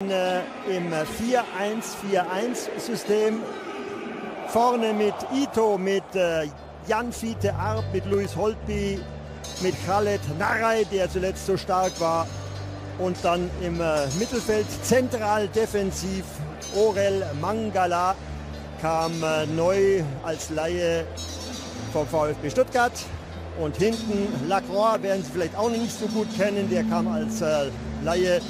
im 4-1-4-1-System. Vorne mit Ito, mit äh, Jan Fiete Arp, mit Luis Holtby, mit Khaled Naray, der zuletzt so stark war. Und dann im äh, Mittelfeld zentral defensiv Orel Mangala kam äh, neu als Laie vom VfB Stuttgart. Und hinten Lacroix werden Sie vielleicht auch nicht so gut kennen. Der kam als Laie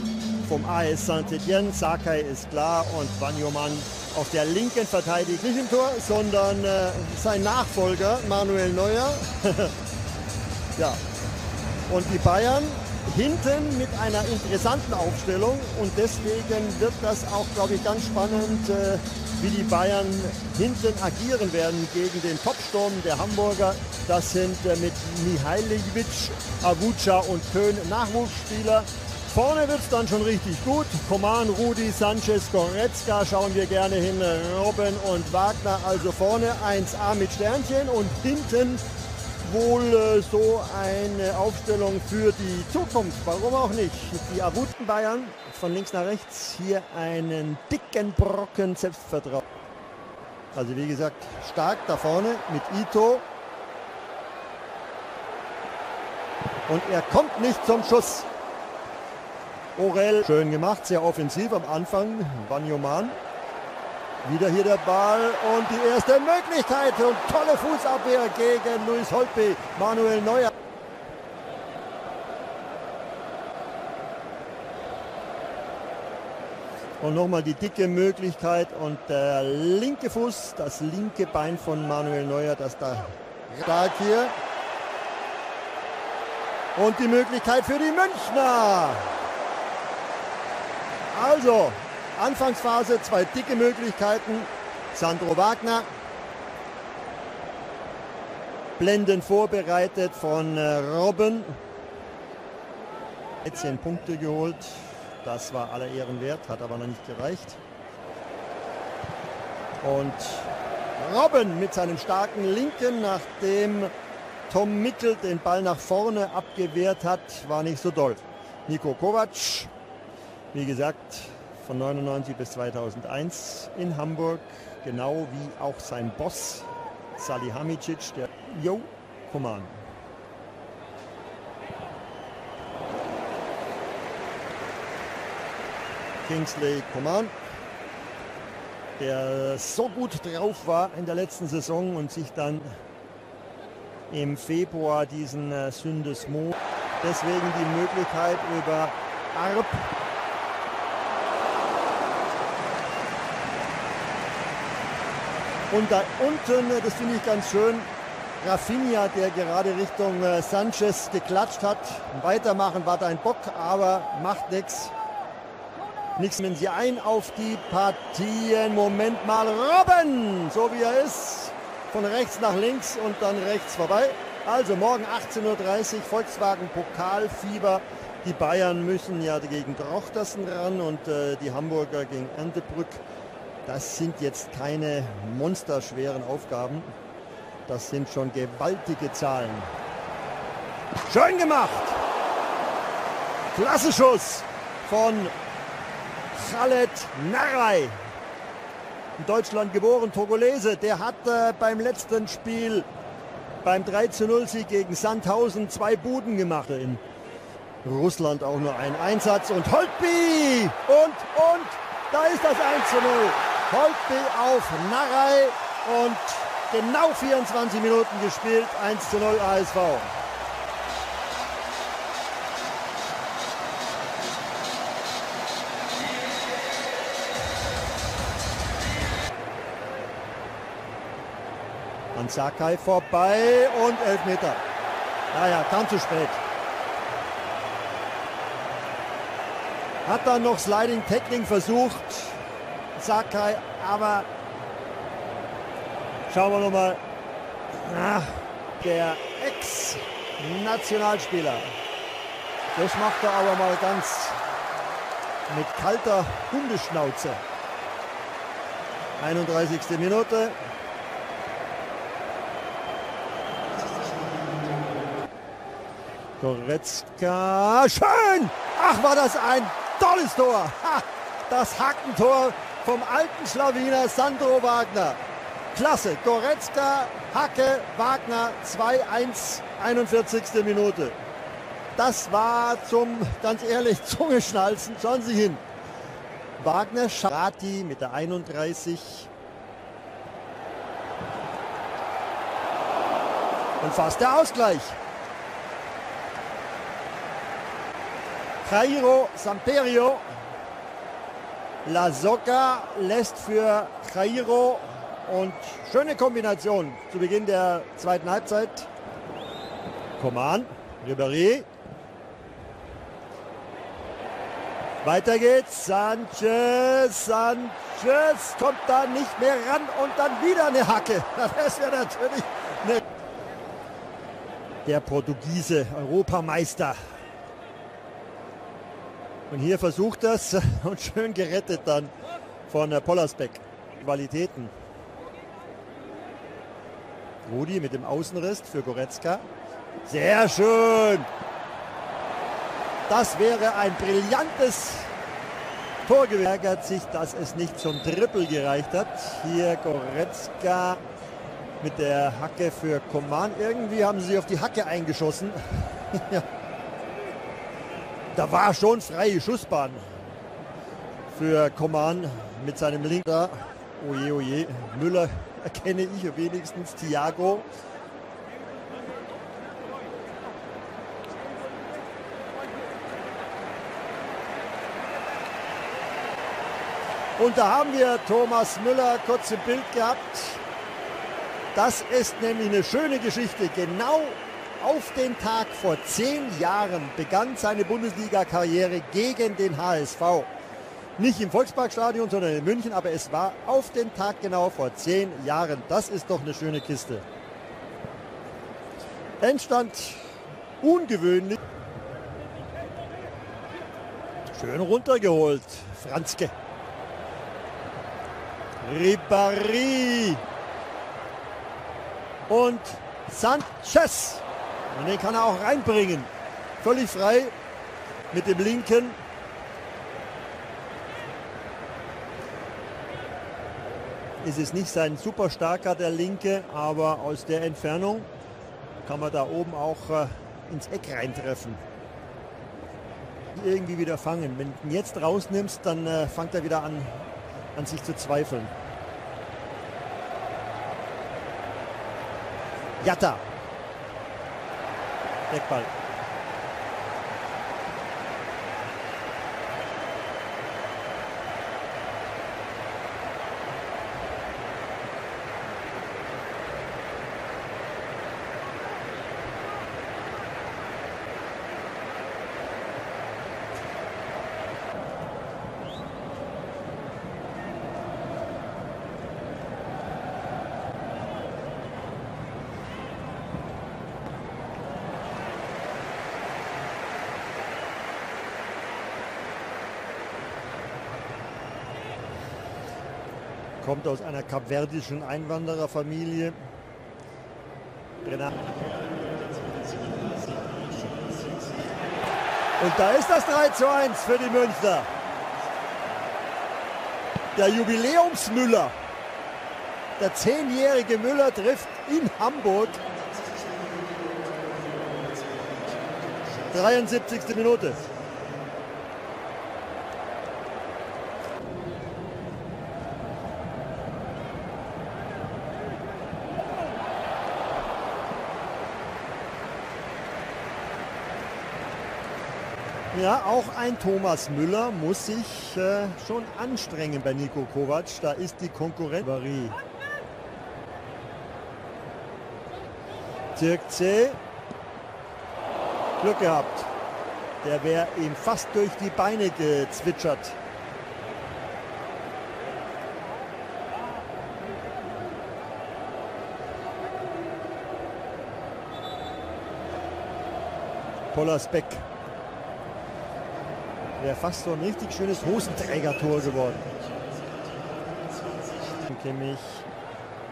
vom AS Saint-Etienne. Sakai ist klar und Wanyoman auf der linken verteidigt nicht im Tor, sondern äh, sein Nachfolger Manuel Neuer. ja. Und die Bayern hinten mit einer interessanten Aufstellung und deswegen wird das auch, glaube ich, ganz spannend, äh, wie die Bayern hinten agieren werden gegen den Topsturm der Hamburger. Das sind äh, mit Mihailovic, Avuca und Köhn Nachwuchsspieler. Vorne wird es dann schon richtig gut. Koman, Rudi, Sanchez, Goretzka schauen wir gerne hin. Robben und Wagner also vorne 1A mit Sternchen und hinten wohl äh, so eine Aufstellung für die Zukunft. Warum auch nicht? Die Avuten Bayern von links nach rechts hier einen dicken Brocken Selbstvertrauen. Also wie gesagt, stark da vorne mit Ito. Und er kommt nicht zum Schuss. Orel schön gemacht, sehr offensiv am Anfang. Banyoman. Wieder hier der Ball und die erste Möglichkeit und tolle Fußabwehr gegen Luis Holtby, Manuel Neuer. Und nochmal die dicke Möglichkeit und der linke Fuß, das linke Bein von Manuel Neuer, das da stark hier. Und die Möglichkeit für die Münchner. Also, Anfangsphase, zwei dicke Möglichkeiten. Sandro Wagner. Blenden vorbereitet von äh, Robben. 13 Punkte geholt. Das war aller Ehren wert, hat aber noch nicht gereicht. Und Robben mit seinem starken Linken, nachdem Tom Mickel den Ball nach vorne abgewehrt hat, war nicht so doll. Niko Kovac wie gesagt, von 99 bis 2001 in Hamburg, genau wie auch sein Boss Salihamidzic, der Jo Command. Kingsley Coman, der so gut drauf war in der letzten Saison und sich dann im Februar diesen äh, Syndesmo, deswegen die Möglichkeit über Arp Und da unten, das finde ich ganz schön, Rafinha, der gerade Richtung äh, Sanchez geklatscht hat. Weitermachen war dein Bock, aber macht nichts. Nichts nehmen sie ein auf die Partien. Moment mal, Robben, so wie er ist. Von rechts nach links und dann rechts vorbei. Also morgen 18.30 Uhr Volkswagen Pokalfieber. Die Bayern müssen ja gegen Drochtersen ran und äh, die Hamburger gegen Erntebrück. Das sind jetzt keine monsterschweren Aufgaben. Das sind schon gewaltige Zahlen. Schön gemacht. Klasse Schuss von Khaled Naray. In Deutschland geboren, Togolese. Der hat äh, beim letzten Spiel beim 3-0-Sieg gegen Sandhausen zwei Buden gemacht. In Russland auch nur ein Einsatz. Und Holtby! Und, und, da ist das 1-0. Holtby auf Narei und genau 24 Minuten gespielt, 1 zu 0 ASV. An Sakai vorbei und Elfmeter. Naja, kam zu spät. Hat dann noch Sliding Tackling versucht. Sakai, aber schauen wir nochmal. Der Ex-Nationalspieler. Das macht er aber mal ganz mit kalter Hundeschnauze. 31. Minute. Goretzka. Schön! Ach, war das ein tolles Tor! Ha! das Hackentor vom alten Schlawiner Sandro Wagner. Klasse, Goretzka, Hacke, Wagner 2-1, 41. Minute. Das war zum, ganz ehrlich, Zungeschnalzen. Schauen Sie hin. Wagner, Scharati mit der 31. Und fast der Ausgleich. Cairo Samperio. La Soca lässt für Cairo und schöne Kombination zu Beginn der zweiten Halbzeit. Coman, Ribéry. Weiter geht's. Sanchez, Sanchez kommt da nicht mehr ran und dann wieder eine Hacke. Das wäre natürlich eine der Portugiese, Europameister. Und hier versucht das und schön gerettet dann von Pollersbeck. Qualitäten. Rudi mit dem Außenriss für Goretzka. Sehr schön. Das wäre ein brillantes Tor gewesen. Ärgert sich, dass es nicht zum Triple gereicht hat. Hier Goretzka mit der Hacke für Koman. Irgendwie haben sie auf die Hacke eingeschossen. ja. Da war schon freie Schussbahn für Koman mit seinem Linker. Oje, oje. Müller erkenne ich wenigstens. Thiago. Und da haben wir Thomas Müller kurz im Bild gehabt. Das ist nämlich eine schöne Geschichte. Genau auf den Tag vor zehn Jahren begann seine Bundesliga-Karriere gegen den HSV. Nicht im Volksparkstadion, sondern in München, aber es war auf den Tag genau vor zehn Jahren. Das ist doch eine schöne Kiste. Endstand ungewöhnlich. Schön runtergeholt, Franzke. Ribéry und Sanchez. Und den kann er auch reinbringen. Völlig frei mit dem linken. Ist es nicht sein super starker, der linke, aber aus der Entfernung kann man da oben auch äh, ins Eck reintreffen. Irgendwie wieder fangen. Wenn du ihn jetzt rausnimmst, dann äh, fängt er wieder an, an sich zu zweifeln. Jatta. Eckball. Kommt aus einer kapverdischen Einwandererfamilie. Und da ist das 3 zu 1 für die Münchner. Der Jubiläumsmüller, der zehnjährige Müller trifft in Hamburg. 73. Minute. Ja, auch ein Thomas Müller muss sich äh, schon anstrengen bei Nico Kovac. Da ist die Konkurrenz. Zirkzee. Glück gehabt. Der wäre ihm fast durch die Beine gezwitschert. Pollersbeck Wäre fast so ein richtig schönes Hosenträgertor geworden. Kimmich,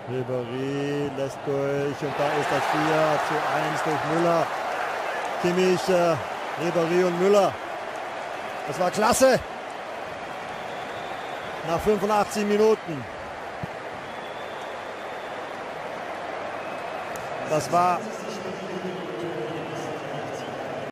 Ribéry lässt durch und da ist das 4 zu 1 durch Müller. Kimmich, äh, Ribéry und Müller. Das war klasse. nach 85 Minuten. Das war